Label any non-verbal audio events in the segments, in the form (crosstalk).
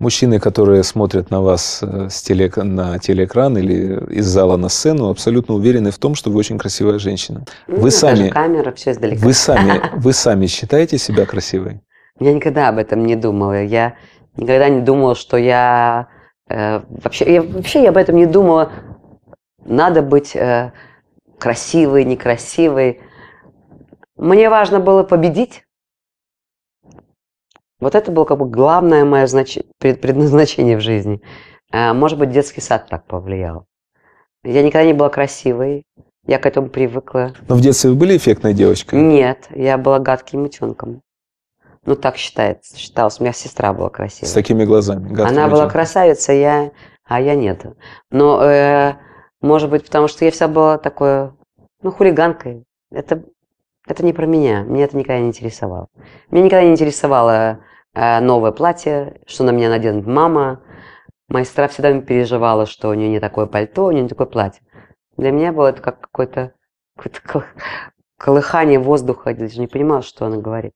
Мужчины, которые смотрят на вас э, с теле, на телеэкран или из зала на сцену, абсолютно уверены в том, что вы очень красивая женщина. Ну, вы сами, камера, все издалека. Вы сами, (laughs) вы сами считаете себя красивой? Я никогда об этом не думала. Я никогда не думала, что я э, вообще, я вообще я об этом не думала. Надо быть э, красивой, некрасивой. Мне важно было победить. Вот это было как бы главное мое знач... предназначение в жизни. А, может быть, детский сад так повлиял. Я никогда не была красивой, я к этому привыкла. Но в детстве вы были эффектной девочкой? Нет, я была гадким утенком. Ну, так считается, считалось. У меня сестра была красивая. С такими глазами. Она утенком. была красавица, я... а я нет. Но, э, может быть, потому что я вся была такой, ну, хулиганкой. Это, это не про меня, меня это никогда не интересовало. Меня никогда не интересовало Э, новое платье, что на меня наденет мама. Моя сестра всегда переживала, что у нее не такое пальто, у нее не такое платье. Для меня было это как какое-то какое колыхание воздуха, я даже не понимала, что она говорит.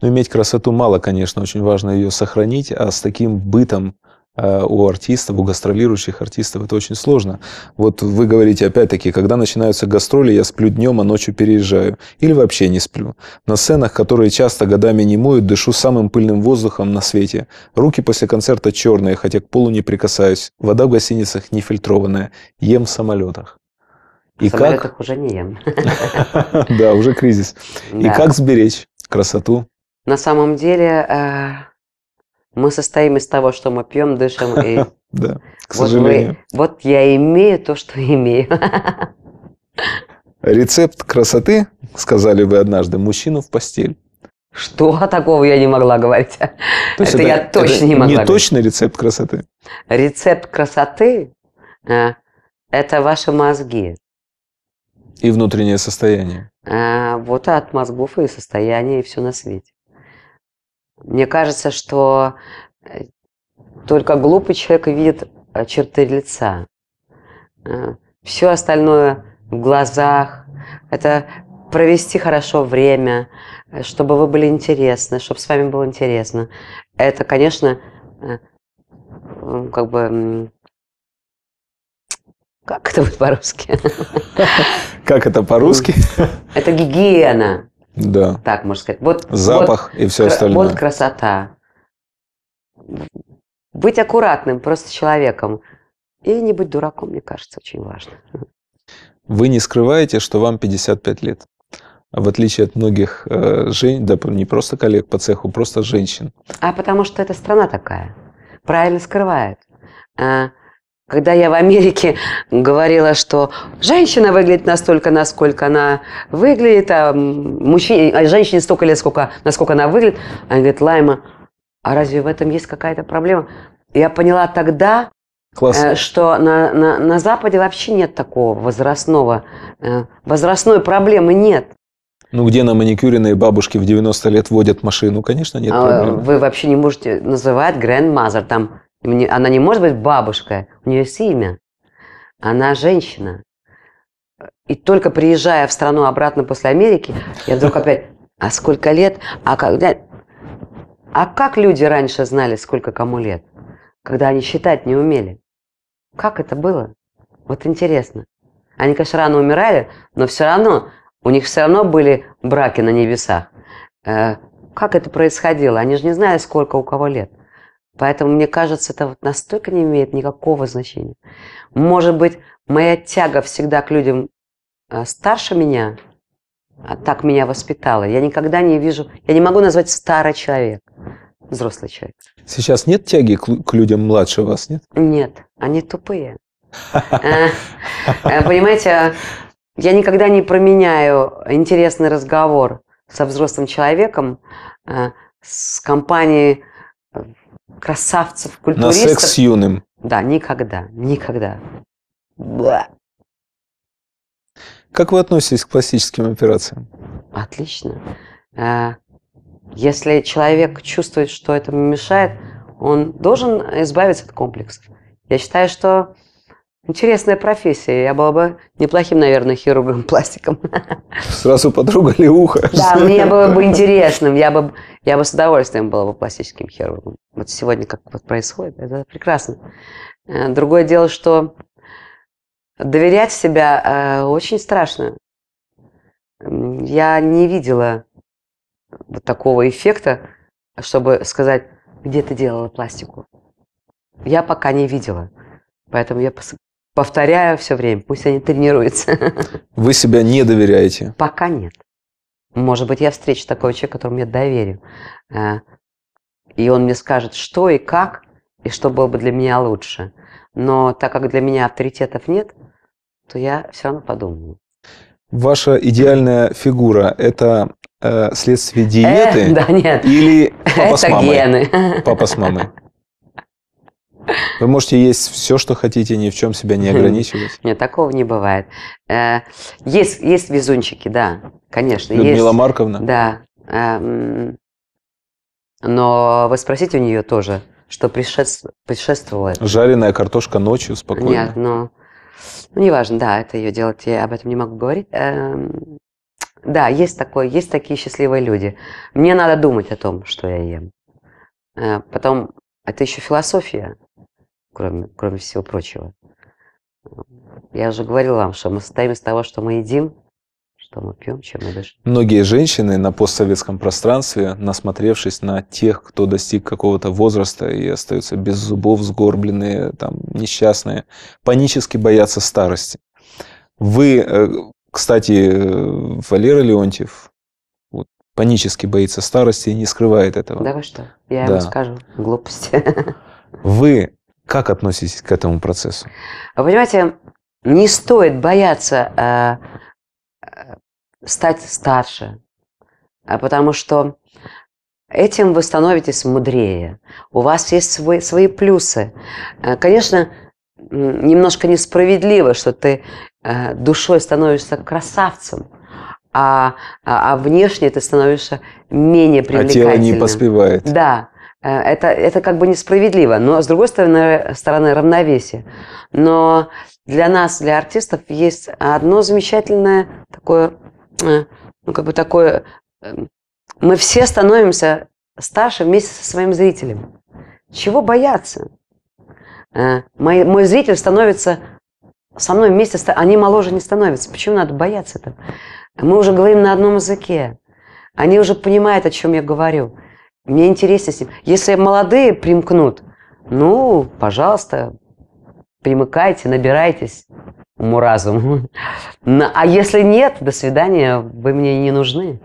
Но иметь красоту мало, конечно, очень важно ее сохранить, а с таким бытом у артистов, у гастролирующих артистов это очень сложно. Вот вы говорите, опять-таки, когда начинаются гастроли, я сплю днем, а ночью переезжаю. Или вообще не сплю. На сценах, которые часто годами не моют, дышу самым пыльным воздухом на свете. Руки после концерта черные, хотя к полу не прикасаюсь. Вода в гостиницах нефильтрованная. Ем в самолетах. И в как... самолетах уже не ем. (laughs) Да, уже кризис. И как сберечь красоту? На самом деле, э, мы состоим из того, что мы пьем, дышим и... (laughs) Да, к сожалению. Вот я имею то, что имею. (laughs) Рецепт красоты, сказали вы однажды, мужчину в постель. Что такого я не могла говорить? То это, это я точно это не могла. Не точный рецепт красоты. Рецепт красоты э, – это ваши мозги. И внутреннее состояние. Э, вот от мозгов и состояние, и все на свете. Мне кажется, что э, только глупый человек видит э, черты лица. Э, Все остальное в глазах. Это провести хорошо время, чтобы вы были интересны, чтобы с вами было интересно. Это, конечно, как бы... Как это будет по-русски? Как это по-русски? Это гигиена. Да. Так можно сказать. Вот, Запах вот, и все остальное. Вот красота. Быть аккуратным, просто человеком. И не быть дураком, мне кажется, очень важно. Вы не скрываете, что вам 55 лет. В отличие от многих э, женщин, да не просто коллег по цеху, просто женщин. А потому что эта страна такая. Правильно скрывает. А, когда я в Америке говорила, что женщина выглядит настолько, насколько она выглядит, а, мужчине, а женщине столько лет, сколько, насколько она выглядит, она говорит, Лайма, а разве в этом есть какая-то проблема? Я поняла тогда, Классно. Э, что на, на, на Западе вообще нет такого возрастного, э, возрастной проблемы нет. Ну, где на маникюренные бабушки в 90 лет водят машину, конечно, нет а, проблем. Вы вообще не можете называть grandmother, там она не может быть бабушкой, у нее есть имя. Она женщина. И только приезжая в страну обратно после Америки, я вдруг (laughs) опять, а сколько лет? А как, а как люди раньше знали, сколько кому лет? Когда они считать не умели. Как это было? Вот интересно. Они, конечно, рано умирали, но все равно, у них все равно были браки на небесах. Э, как это происходило? Они же не знали, сколько у кого лет. Поэтому, мне кажется, это вот настолько не имеет никакого значения. Может быть, моя тяга всегда к людям э, старше меня, а так меня воспитала. Я никогда не вижу, я не могу назвать старый человек, взрослый человек. Сейчас нет тяги к, людям младше вас, нет? Нет, они тупые. Э, э, понимаете, я никогда не променяю интересный разговор со взрослым человеком с компанией красавцев, культуристов. На секс с юным. Да, никогда, никогда. Бла. Как вы относитесь к пластическим операциям? Отлично. Э, если человек чувствует, что это мешает, он должен избавиться от комплексов. Я считаю, что Интересная профессия. Я была бы неплохим, наверное, хирургом (laughs) пластиком. Сразу потрогали ухо. Да, мне (laughs) было бы интересным. Я бы, я бы с удовольствием была бы пластическим хирургом. Вот сегодня как вот происходит, это прекрасно. Э, другое дело, что доверять себя э, очень страшно. Я не видела вот такого эффекта, чтобы сказать, где ты делала пластику. Я пока не видела. Поэтому я повторяю все время, пусть они тренируются. (laughs) Вы себя не доверяете? Пока нет. Может быть, я встречу такого человека, которому я доверю. Э, и он мне скажет, что и как, и что было бы для меня лучше. Но так как для меня авторитетов нет, то я все равно подумаю. Ваша идеальная фигура – это э, следствие диеты? Э, (laughs) да, нет. Или папа это с мамой? гены. Папа с мамой. Вы можете есть все, что хотите, ни в чем себя не ограничивать. Нет, такого не бывает. Э, есть, есть везунчики, да, конечно. Людмила есть, Марковна? Да. Эм, но вы спросите у нее тоже, что предшествовало. Жареная картошка ночью спокойно? Нет, но... Ну, неважно, да, это ее делать, я об этом не могу говорить. Эм, да, есть такое, есть такие счастливые люди. Мне надо думать о том, что я ем. Э, потом, это еще философия кроме, кроме всего прочего. Я уже говорил вам, что мы состоим из того, что мы едим, что мы пьем, чем мы дышим. Многие женщины на постсоветском пространстве, насмотревшись на тех, кто достиг какого-то возраста и остаются без зубов, сгорбленные, там, несчастные, панически боятся старости. Вы, э, кстати, э, Валера Леонтьев, панически боится старости и не скрывает этого. Да вы что? Я Да. ему скажу. Глупости. (laughs) Вы как относитесь к этому процессу? Вы понимаете, не стоит бояться э, э, стать старше, а потому что этим вы становитесь мудрее. У вас есть свой, свои плюсы. Э, Конечно, немножко несправедливо, что ты э, душой становишься красавцем, а, а, а внешне ты становишься менее А привлекательным. тело не поспевает. Да, э, это, это как бы несправедливо, но с другой стороны, стороны равновесие. Но для нас, для артистов, есть одно замечательное такое, э, ну как бы такое, э, мы все становимся старше вместе со своим зрителем. Чего бояться? Мой, мой зритель становится со мной вместе, они моложе не становятся. Почему надо бояться этого? Мы уже говорим на одном языке. Они уже понимают, о чем я говорю. Мне интересно с ним. Если молодые примкнут, ну, пожалуйста, примыкайте, набирайтесь уму-разуму. А если нет, до свидания, вы мне не нужны.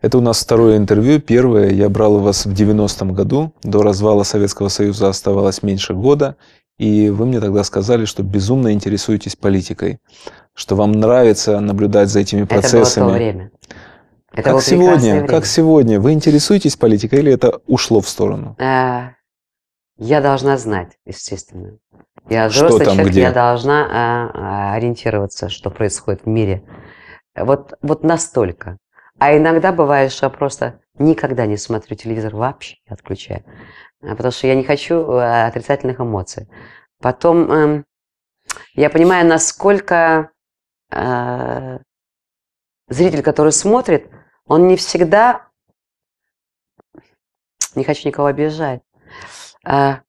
Это у нас второе интервью. Первое я брал у вас в 90-м году. До развала Советского Союза оставалось меньше года. И вы мне тогда сказали, что безумно интересуетесь политикой. Что вам нравится наблюдать за этими Это было процессами. то время. Это как было сегодня? время. Как сегодня? Вы интересуетесь политикой или это ушло в сторону? Э, Я должна знать, естественно. Я Что взрослый там, человек, где? я должна а, а, ориентироваться, что происходит в мире. Вот, вот настолько. А иногда бывает, что я просто никогда не смотрю телевизор вообще, отключаю. А, Потому что я не хочу э, отрицательных эмоций. Потом эм, я понимаю, насколько э, зритель, который смотрит, он не всегда, не хочу никого обижать, а,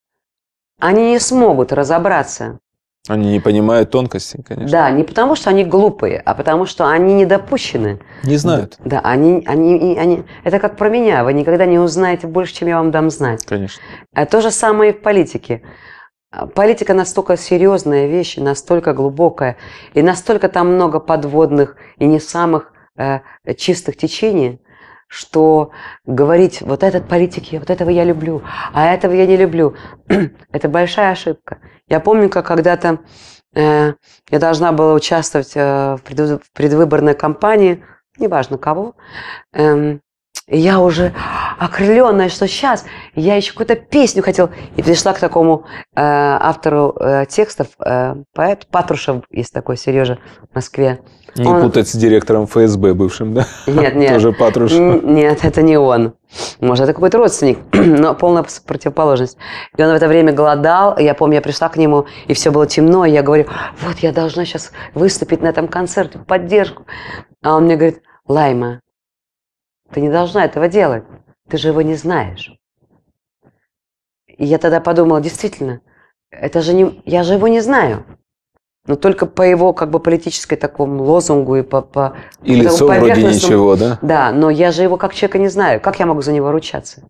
они не смогут разобраться. Они не понимают тонкостей, конечно. Да, не потому, что они глупые, а потому, что они не допущены. Не знают, Да, они, они, они, это как про меня, вы никогда не узнаете больше, чем я вам дам знать. конечно. А то же самое и в политике. А, Политика настолько серьезная вещь, настолько глубокая, и настолько там много подводных и не самых э, чистых течений, что говорить вот этот политики, вот этого я люблю, а этого я не люблю, (clears throat) это большая ошибка. Я помню, как когда-то э, я должна была участвовать э, в предвы- в предвыборной кампании, неважно кого, эм, И я уже окрыленная, что сейчас я еще какую-то песню хотел. И пришла к такому э, автору э, текстов, э, поэт Патрушев, есть такой Сережа в Москве. Не он... путать с директором ФСБ бывшим, да? Нет, нет. Тоже Патрушев. Нет, это не он. Может, это какой-то родственник, (clears throat) но полная противоположность. И он в это время голодал. Я помню, я пришла к нему, и все было темно. И я говорю, вот я должна сейчас выступить на этом концерте в поддержку. А он мне говорит, Лайма, ты не должна этого делать. Ты же его не знаешь. И я тогда подумала, действительно, это же не, я же его не знаю. Но только по его как бы политической такому лозунгу и по... по и лицо вроде ничего, да? Да, но я же его как человека не знаю. Как я могу за него ручаться?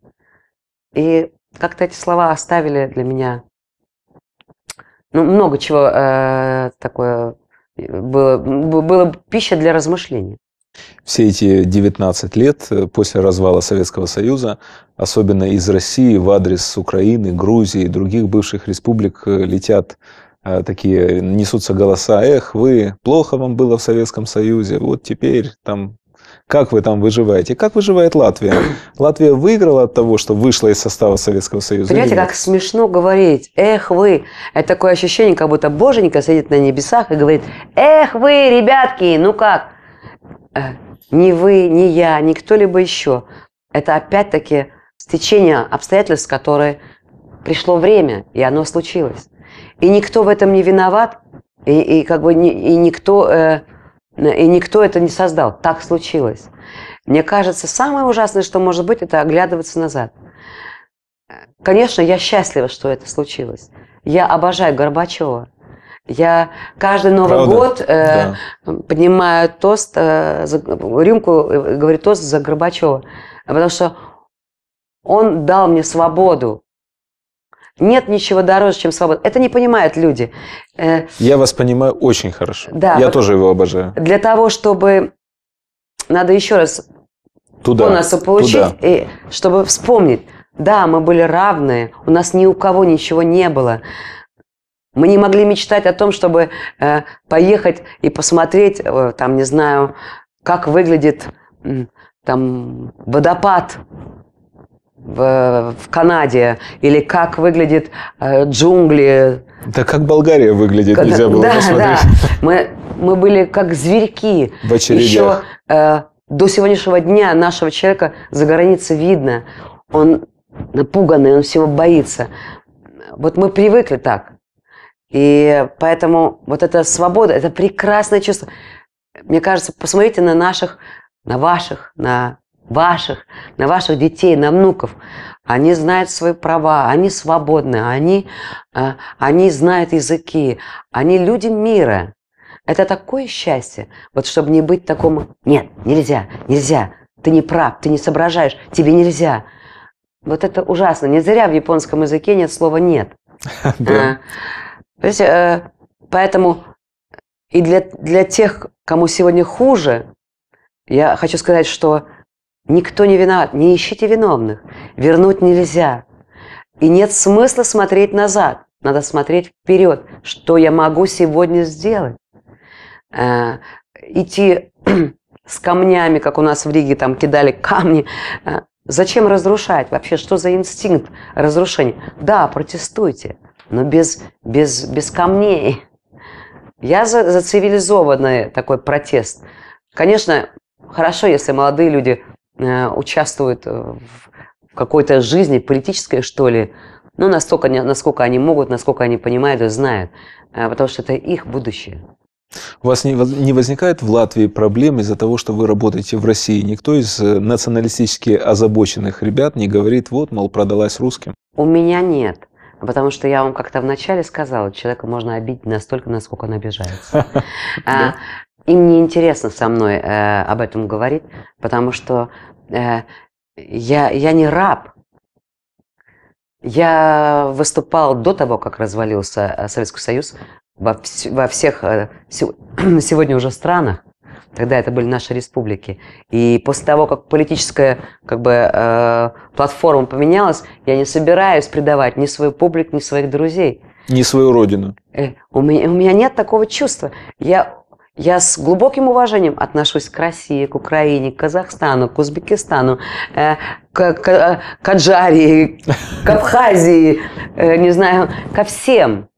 И как-то эти слова оставили для меня ну, много чего э, такое было, было пища для размышлений. Все эти 19 лет э, после развала Советского Союза, особенно из России в адрес Украины, Грузии и других бывших республик э, летят такие, несутся голоса, эх, вы, плохо вам было в Советском Союзе, вот теперь там как вы там выживаете? Как выживает Латвия? Латвия выиграла от того, что вышла из состава Советского Союза? Понимаете, как смешно говорить. Эх вы. Это такое ощущение, как будто Боженька сидит на небесах и говорит, эх вы, ребятки, ну как? ни вы, ни я, ни кто-либо еще. Это опять-таки стечение обстоятельств, которые пришло время, и оно случилось. И никто в этом не виноват, и, и как бы ни, и никто, э, и никто это не создал. Так случилось. Мне кажется, самое ужасное, что может быть, это оглядываться назад. Конечно, я счастлива, что это случилось. Я обожаю Горбачева. Я каждый Новый Правда? год э, да. поднимаю тост, э, за, рюмку, э, говорю тост за Горбачева, потому что он дал мне свободу. Нет ничего дороже, чем свобода. Это не понимают люди. Э, Я вас понимаю очень хорошо. Да, Я вот тоже его обожаю. Для того, чтобы надо еще раз туда, бонусы получить, туда. и чтобы вспомнить, да, мы были равные, у нас ни у кого ничего не было. Мы не могли мечтать о том, чтобы э, поехать и посмотреть, э, там, не знаю, как выглядит э, там водопад в, в Канаде или как выглядит э, джунгли. Да как Болгария выглядит, Когда, нельзя было да, посмотреть. Да. Мы, мы были как зверьки. В очередях. Еще э, до сегодняшнего дня нашего человека за границей видно. Он напуганный, он всего боится. Вот мы привыкли так. И поэтому вот эта свобода, это прекрасное чувство. Мне кажется, посмотрите на наших, на ваших, на ваших, на ваших детей, на внуков. Они знают свои права, они свободны, они, э, они знают языки, они люди мира. Это такое счастье, вот чтобы не быть такому, нет, нельзя, нельзя, ты не прав, ты не соображаешь, тебе нельзя. Вот это ужасно. Не зря в японском языке нет слова «нет». (laughs) Понимаете, э, поэтому и для, для тех, кому сегодня хуже, я хочу сказать, что никто не виноват, не ищите виновных, вернуть нельзя. И нет смысла смотреть назад, надо смотреть вперед, что я могу сегодня сделать. Э, идти (clears throat) с камнями, как у нас в Риге там кидали камни, э, зачем разрушать? Вообще, что за инстинкт разрушения? Да, протестуйте, но без, без, без камней. Я за, за цивилизованный такой протест. Конечно, хорошо, если молодые люди участвуют в, в какой-то жизни, политической, что ли, ну, настолько, насколько они могут, насколько они понимают и знают, э, потому что это их будущее. У вас не, не возникает в Латвии проблем из-за того, что вы работаете в России? Никто из э, националистически озабоченных ребят не говорит, вот, мол, продалась русским? У меня нет. Потому что я вам как-то вначале сказала, человека можно обидеть настолько, насколько он обижается. (laughs) Им не интересно со мной э, об этом говорить, потому что э, я, я не раб. Я выступал до того, как развалился э, Советский Союз во, во всех (clears throat) сегодня уже странах. Тогда это были наши республики. И после того, как политическая как бы, э, платформа поменялась, я не собираюсь предавать ни свою публику, ни своих друзей. Ни свою родину. Э, у, меня, у меня нет такого чувства. Я, я с глубоким уважением отношусь к России, к Украине, к Казахстану, к Узбекистану, э, к, к, э, к Аджарии, к Абхазии, э, не знаю, ко всем.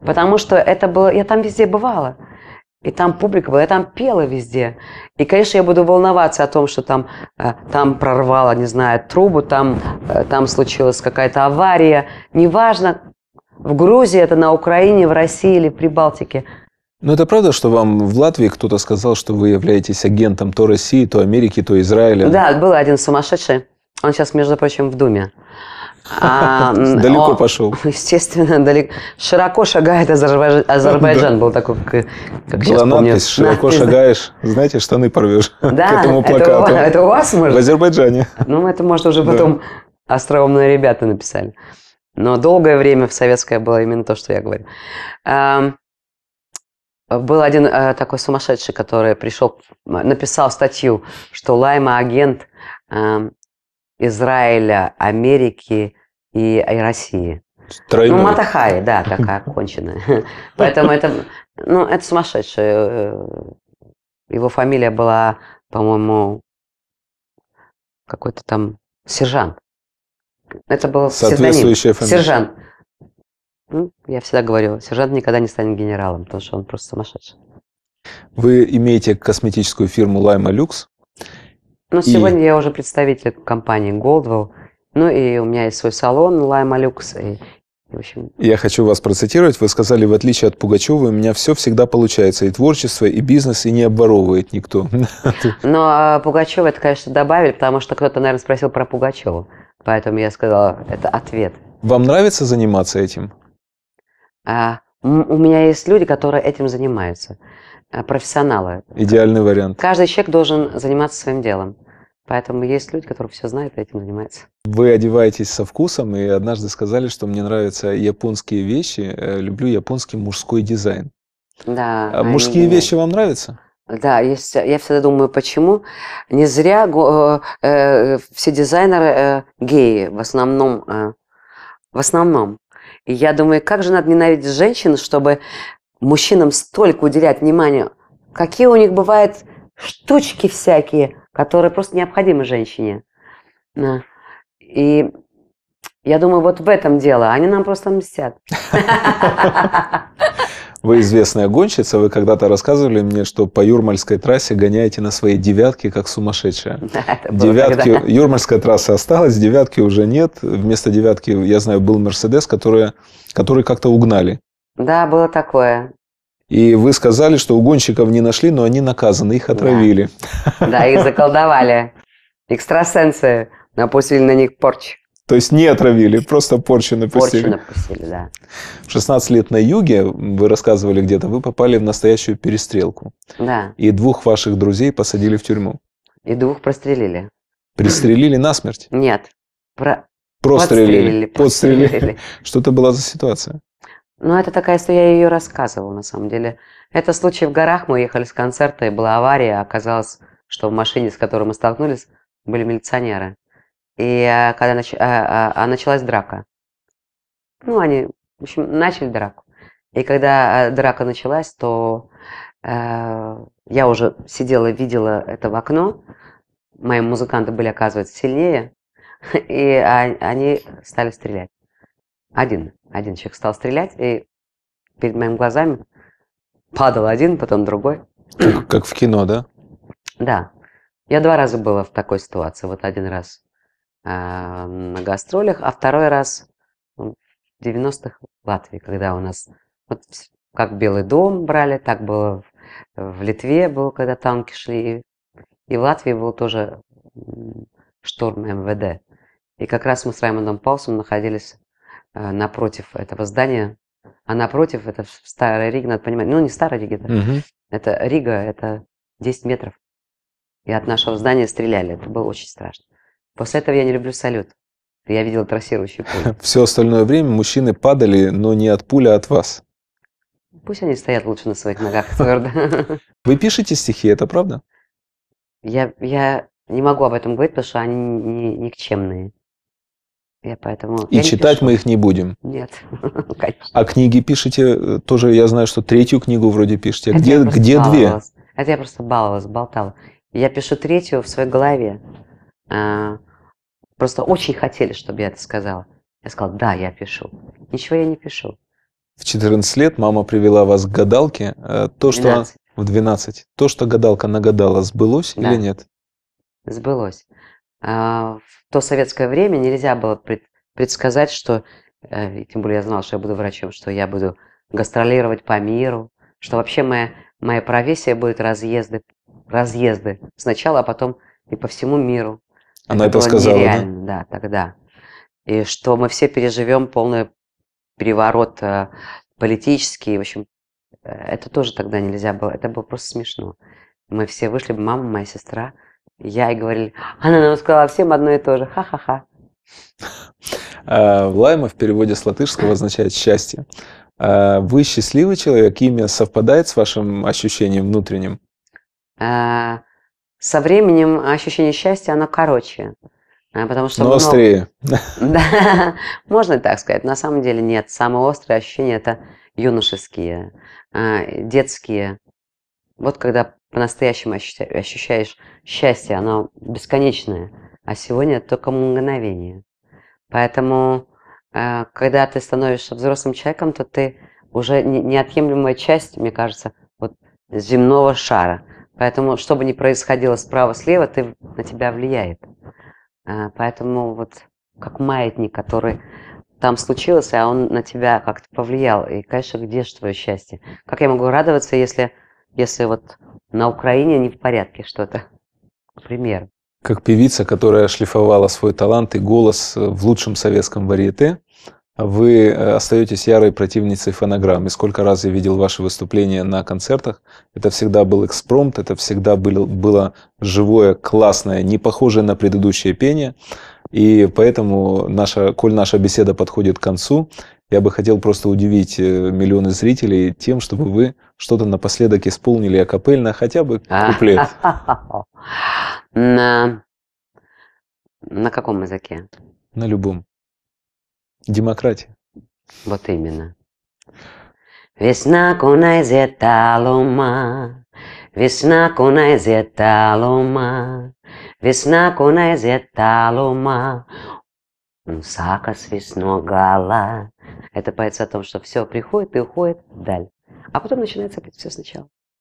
Потому что это было... Я там везде бывала. И там публика была, я там пела везде. И, конечно, я буду волноваться о том, что там, э, там прорвало, не знаю, трубу, там, э, там случилась какая-то авария. Неважно, в Грузии это, на Украине, в России или в Прибалтике. Но это правда, что вам в Латвии кто-то сказал, что вы являетесь агентом то России, то Америки, то Израиля? Да, был один сумасшедший. Он сейчас, между прочим, в Думе. (laughs) А, далеко пошел. (laughs) Естественно, далеко. Широко шагает Азербайджан. Был такой, как, как Была надпись «Широко шагаешь, знаете, штаны порвешь» (laughs) да, к этому плакату. Это, это у вас, может? В Азербайджане. Ну, это, может, уже потом да. остроумные ребята написали. Но долгое время в советское было именно то, что я говорю. Был один э, такой сумасшедший, который пришел, написал статью, что Лайма агент э, Израиля, Америки и, и России. Тройной. Ну, Матахай, да, (laughs) такая конченая. (laughs) Поэтому это, ну, это сумасшедший. Э, его фамилия была, по-моему, какой-то там сержант. Это был Соответствующая фамилия. Сержант. Ну, я всегда говорю, сержант никогда не станет генералом, потому что он просто сумасшедший. Вы имеете косметическую фирму Lima Lux, ну, сегодня я уже представитель компании Goldwell. Ну, и у меня есть свой салон Lima Lux. И, в общем... Я хочу вас процитировать. Вы сказали, в отличие от Пугачева, у меня все всегда получается. И творчество, и бизнес, и не обворовывает никто. (laughs) Но а, Пугачева это, конечно, добавили, потому что кто-то, наверное, спросил про Пугачева. Поэтому я сказала, это ответ. Вам нравится заниматься этим? А, у меня есть люди, которые этим занимаются. Э, профессионалы. Идеальный вариант. Каждый человек должен заниматься своим делом. Поэтому есть люди, которые все знают и этим занимаются. Вы одеваетесь со вкусом, и однажды сказали, что мне нравятся японские вещи, э, люблю японский мужской дизайн. Да. А мужские они... вещи вам нравятся? Да, есть, я всегда думаю, почему не зря э, э, все дизайнеры э, геи в основном, э, в основном. И я думаю, как же надо ненавидеть женщин, чтобы мужчинам столько уделять внимания, какие у них бывают штучки всякие, которые просто необходимы женщине. И я думаю, вот в этом дело. Они нам просто мстят. (laughs) (laughs) Вы известная гонщица, вы когда-то рассказывали мне, что по Юрмальской трассе гоняете на своей девятке, как сумасшедшая. (laughs) Да, девятки, тогда. Юрмальская трасса осталась, девятки уже нет. Вместо девятки, я знаю, был Мерседес, который, который как-то угнали. Да, было такое. И вы сказали, что угонщиков не нашли, но они наказаны, их отравили. Да, да их заколдовали. (laughs) Экстрасенсы напустили на них порчу. То есть не отравили, просто порчу напустили. Порчу напустили, да. В 16 лет на юге, вы рассказывали где-то, вы попали в настоящую перестрелку. Да. И двух ваших друзей посадили в тюрьму. И двух прострелили. Пристрелили насмерть? Нет. Про... Прострелили. Подстрелили. Подстрелили. (laughs) Что это была за ситуация? Ну, это такая история, я ее рассказывала, на самом деле. Это случай в горах, мы ехали с концерта, и была авария, оказалось, что в машине, с которой мы столкнулись, были милиционеры. И а, когда нач... а, а, а началась драка. Ну, они, в общем, начали драку. И когда а, драка началась, то э, я уже сидела, видела это в окно. Мои музыканты были, оказывается, сильнее. (laughs) И они стали стрелять. Один, один человек стал стрелять, и перед моими глазами падал один, потом другой. Как, как в кино, да? Да. Я два раза была в такой ситуации. Вот один раз э, на гастролях, а второй раз в 90-х в Латвии, когда у нас вот как Белый дом брали, так было в, Литве был, когда танки шли, и в Латвии был тоже штурм МВД. И как раз мы с Раймондом Паусом находились Э, напротив этого здания. А напротив, это в Старой Риге, надо понимать, ну не Старая Рига, это, угу. это Рига, это 10 метров. И от нашего здания стреляли, это было очень страшно. После этого я не люблю салют. Я видел трассирующие пули. (laughs) Все остальное время мужчины падали, но не от пули, а от вас. Пусть они стоят лучше на своих ногах (laughs) твердо. (laughs) Вы пишете стихи, это правда? Я, я не могу об этом говорить, потому что они не, никчемные. Я поэтому... И я читать мы их не будем. Нет, конечно. А книги пишете тоже, я знаю, что третью книгу вроде пишете. Это где, две? Это я просто баловалась, болтала. Я пишу третью в своей голове. А, Просто очень хотели, чтобы я это сказала. Я сказала, да, я пишу. Ничего я не пишу. В 14 лет мама привела вас к гадалке. Э, То, что 12. в 12. То, что гадалка нагадала, сбылось Да. или нет? Сбылось. А, В то советское время нельзя было пред- предсказать, что, э, тем более я знала, что я буду врачом, что я буду гастролировать по миру, что вообще моя, моя профессия будет разъезды, разъезды сначала, а потом и по всему миру. Она это было сказала, да? нереально, да? тогда. И что мы все переживем полный переворот э, политический, в общем, э, это тоже тогда нельзя было, это было просто смешно. Мы все вышли, мама, моя сестра, я, и говорили, она нам сказала всем одно и то же, ха-ха-ха. (laughs) А, Лайма в переводе с латышского означает счастье. А, Вы счастливый человек? Имя совпадает с вашим ощущением внутренним? А, Со временем ощущение счастья, оно короче. а, Потому что Но много- острее. (laughs) Да, можно и так сказать. На самом деле нет. Самые острые ощущения это юношеские, а, детские. Вот когда по-настоящему ощуща- ощущаешь счастье, оно бесконечное, а сегодня это только мгновение. Поэтому, а, когда ты становишься взрослым человеком, то ты уже не- неотъемлемая часть, мне кажется, вот земного шара. Поэтому, что бы ни происходило справа-слева, ты, на тебя влияет. А, Поэтому вот как маятник, который там случился, а он на тебя как-то повлиял. И, конечно, где же твое счастье? Как я могу радоваться, если, если вот на Украине не в порядке что-то? К примеру. Как певица, которая шлифовала свой талант и голос в лучшем советском варьете, вы э, остаетесь ярой противницей фонограмм. И сколько раз я видел ваши выступления на концертах, это всегда был экспромт, это всегда был, было живое, классное, не похожее на предыдущее пение. И поэтому, наша, коль наша беседа подходит к концу, я бы хотел просто удивить э, миллионы зрителей тем, чтобы вы что-то напоследок исполнили акапельно, хотя бы куплет. (laughs) На, на каком языке? На любом. Демократия. Вот именно. Весна kun aiziet tālumā, Весна kun aiziet tālumā, Весна tālumā, Un sākas viss no gala. Это поется о том, что все приходит и уходит вдаль. А потом начинается опять все сначала.